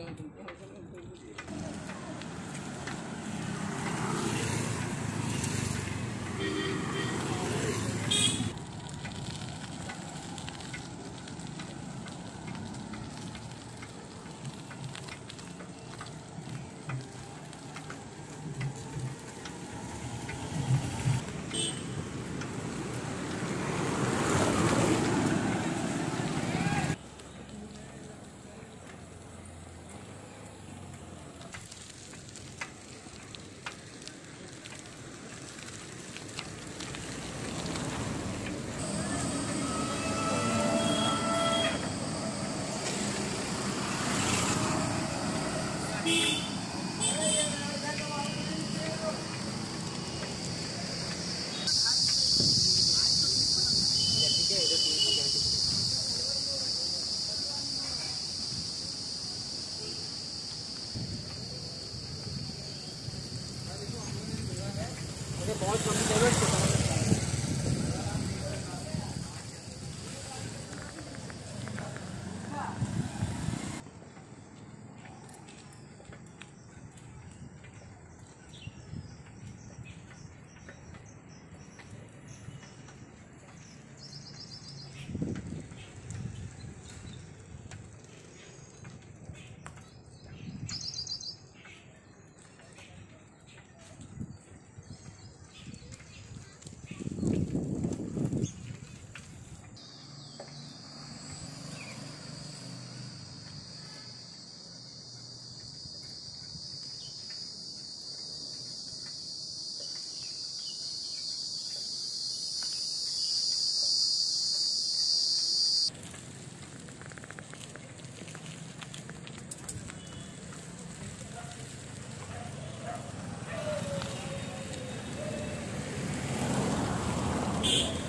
Thank you. সহজ করে দেবে সেটা Yeah.